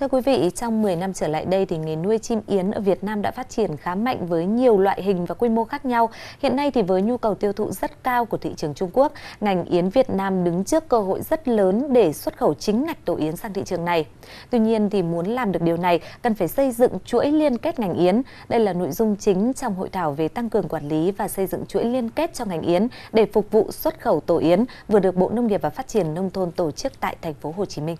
Thưa quý vị, trong 10 năm trở lại đây thì nghề nuôi chim yến ở Việt Nam đã phát triển khá mạnh với nhiều loại hình và quy mô khác nhau. Hiện nay thì với nhu cầu tiêu thụ rất cao của thị trường Trung Quốc, ngành yến Việt Nam đứng trước cơ hội rất lớn để xuất khẩu chính ngạch tổ yến sang thị trường này. Tuy nhiên thì muốn làm được điều này cần phải xây dựng chuỗi liên kết ngành yến. Đây là nội dung chính trong hội thảo về tăng cường quản lý và xây dựng chuỗi liên kết cho ngành yến để phục vụ xuất khẩu tổ yến vừa được Bộ Nông nghiệp và Phát triển nông thôn tổ chức tại thành phố Hồ Chí Minh.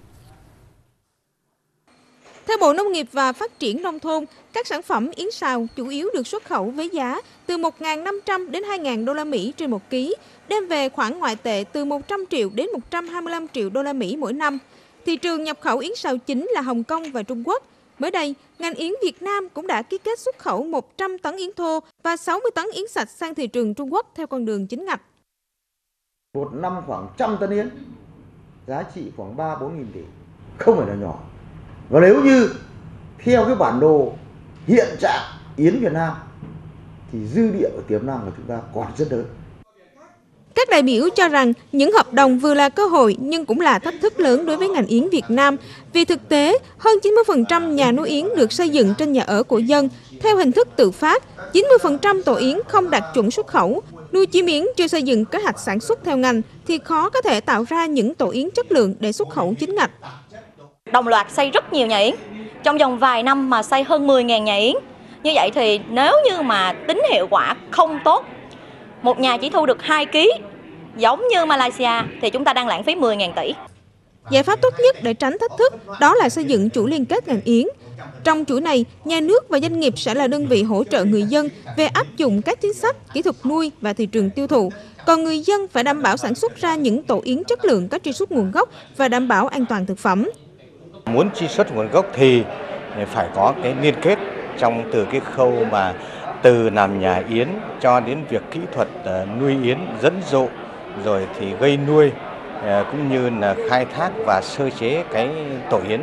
Theo Bộ Nông nghiệp và Phát triển Nông thôn, các sản phẩm yến xào chủ yếu được xuất khẩu với giá từ 1.500 đến 2.000 đô la Mỹ trên một ký, đem về khoản ngoại tệ từ 100 triệu đến 125 triệu đô la Mỹ mỗi năm. Thị trường nhập khẩu yến xào chính là Hồng Kông và Trung Quốc. Mới đây, ngành yến Việt Nam cũng đã ký kết xuất khẩu 100 tấn yến thô và 60 tấn yến sạch sang thị trường Trung Quốc theo con đường chính ngạch. Một năm khoảng trăm tấn yến, giá trị khoảng 3-4 nghìn tỷ, không phải là nhỏ. Và nếu như theo cái bản đồ hiện trạng Yến Việt Nam thì dư địa và tiềm năng của chúng ta còn rất lớn. Các đại biểu cho rằng những hợp đồng vừa là cơ hội nhưng cũng là thách thức lớn đối với ngành yến Việt Nam. Vì thực tế, hơn 90% nhà nuôi yến được xây dựng trên nhà ở của dân theo hình thức tự phát, 90% tổ yến không đạt chuẩn xuất khẩu. Nuôi chim yến chưa xây dựng kế hoạch sản xuất theo ngành thì khó có thể tạo ra những tổ yến chất lượng để xuất khẩu chính ngạch đồng loạt xây rất nhiều nhà yến. Trong vòng vài năm mà xây hơn 10.000 nhà yến. Như vậy thì nếu như mà tính hiệu quả không tốt, một nhà chỉ thu được 2 kg giống như Malaysia thì chúng ta đang lãng phí 10.000 tỷ. Giải pháp tốt nhất để tránh thách thức đó là xây dựng chuỗi liên kết ngành yến. Trong chuỗi này, nhà nước và doanh nghiệp sẽ là đơn vị hỗ trợ người dân về áp dụng các chính sách, kỹ thuật nuôi và thị trường tiêu thụ. Còn người dân phải đảm bảo sản xuất ra những tổ yến chất lượng có truy xuất nguồn gốc và đảm bảo an toàn thực phẩm. Muốn truy xuất nguồn gốc thì phải có cái liên kết trong từ cái khâu mà từ làm nhà yến cho đến việc kỹ thuật ờ, nuôi yến, dẫn dụ, rồi thì gây nuôi ờ, cũng như là khai thác và sơ chế cái tổ yến.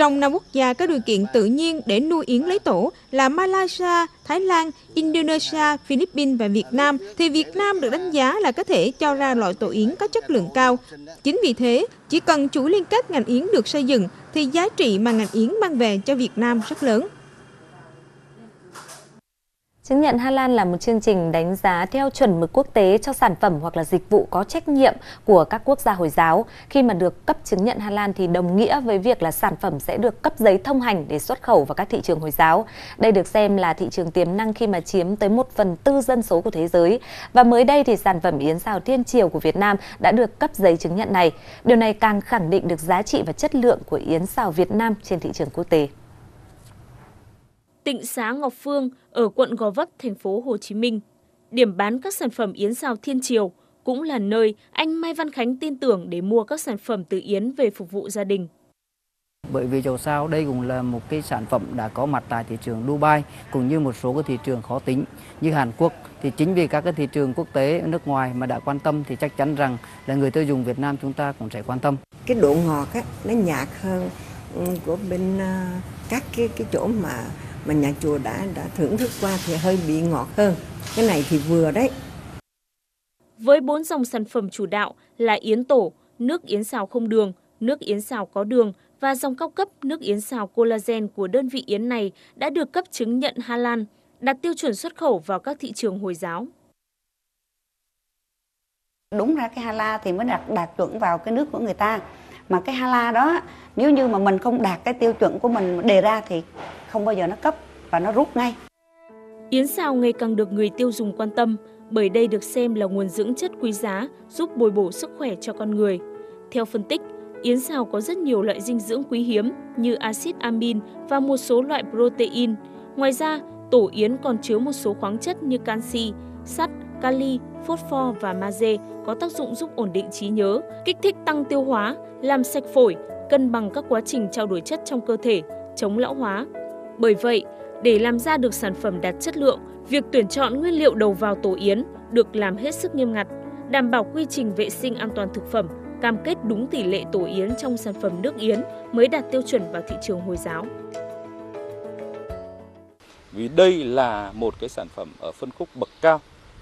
Trong năm quốc gia có điều kiện tự nhiên để nuôi yến lấy tổ là Malaysia, Thái Lan, Indonesia, Philippines và Việt Nam, thì Việt Nam được đánh giá là có thể cho ra loại tổ yến có chất lượng cao. Chính vì thế, chỉ cần chuỗi liên kết ngành yến được xây dựng thì giá trị mà ngành yến mang về cho Việt Nam rất lớn. Chứng nhận Hà Lan là một chương trình đánh giá theo chuẩn mực quốc tế cho sản phẩm hoặc là dịch vụ có trách nhiệm của các quốc gia Hồi giáo. Khi mà được cấp chứng nhận Hà Lan thì đồng nghĩa với việc là sản phẩm sẽ được cấp giấy thông hành để xuất khẩu vào các thị trường Hồi giáo. Đây được xem là thị trường tiềm năng khi mà chiếm tới 1 phần tư dân số của thế giới. Và mới đây thì sản phẩm yến xào thiên triều của Việt Nam đã được cấp giấy chứng nhận này. Điều này càng khẳng định được giá trị và chất lượng của yến xào Việt Nam trên thị trường quốc tế. Tịnh xá Ngọc Phương ở quận Gò Vấp, thành phố Hồ Chí Minh. Điểm bán các sản phẩm yến xào Thiên Triều cũng là nơi anh Mai Văn Khánh tin tưởng để mua các sản phẩm từ yến về phục vụ gia đình. Bởi vì dầu sao đây cũng là một cái sản phẩm đã có mặt tại thị trường Dubai cũng như một số cái thị trường khó tính như Hàn Quốc thì chính vì các cái thị trường quốc tế nước ngoài mà đã quan tâm thì chắc chắn rằng là người tiêu dùng Việt Nam chúng ta cũng sẽ quan tâm. Cái độ ngọt á, nó nhạt hơn ừ, của bên uh, các cái cái chỗ mà mà nhà chùa đã đã thưởng thức qua thì hơi bị ngọt hơn. Cái này thì vừa đấy. Với bốn dòng sản phẩm chủ đạo là yến tổ, nước yến xào không đường, nước yến xào có đường và dòng cao cấp nước yến xào collagen của đơn vị yến này đã được cấp chứng nhận Hà Lan, đạt tiêu chuẩn xuất khẩu vào các thị trường Hồi giáo. Đúng ra cái Hala thì mới đạt đạt chuẩn vào cái nước của người ta. Mà cái Hala đó nếu như mà mình không đạt cái tiêu chuẩn của mình đề ra thì không bao giờ nó cấp và nó rút ngay. Yến xào ngày càng được người tiêu dùng quan tâm bởi đây được xem là nguồn dưỡng chất quý giá giúp bồi bổ sức khỏe cho con người. Theo phân tích, yến xào có rất nhiều loại dinh dưỡng quý hiếm như axit amin và một số loại protein. Ngoài ra, tổ yến còn chứa một số khoáng chất như canxi, sắt, kali, phosphor và magie có tác dụng giúp ổn định trí nhớ, kích thích tăng tiêu hóa, làm sạch phổi, cân bằng các quá trình trao đổi chất trong cơ thể, chống lão hóa. Bởi vậy, để làm ra được sản phẩm đạt chất lượng, việc tuyển chọn nguyên liệu đầu vào tổ yến được làm hết sức nghiêm ngặt, đảm bảo quy trình vệ sinh an toàn thực phẩm, cam kết đúng tỷ lệ tổ yến trong sản phẩm nước yến mới đạt tiêu chuẩn vào thị trường Hồi giáo. Vì đây là một cái sản phẩm ở phân khúc bậc cao,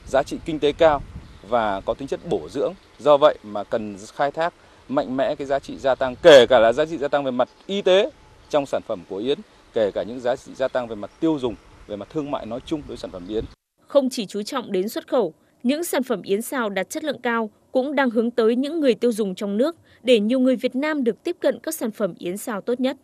giá trị kinh tế cao và có tính chất bổ dưỡng. Do vậy mà cần khai thác mạnh mẽ cái giá trị gia tăng kể cả là giá trị gia tăng về mặt y tế trong sản phẩm của yến, kể cả những giá trị gia tăng về mặt tiêu dùng, về mặt thương mại nói chung đối với sản phẩm yến. Không chỉ chú trọng đến xuất khẩu, những sản phẩm yến xào đạt chất lượng cao cũng đang hướng tới những người tiêu dùng trong nước để nhiều người Việt Nam được tiếp cận các sản phẩm yến xào tốt nhất.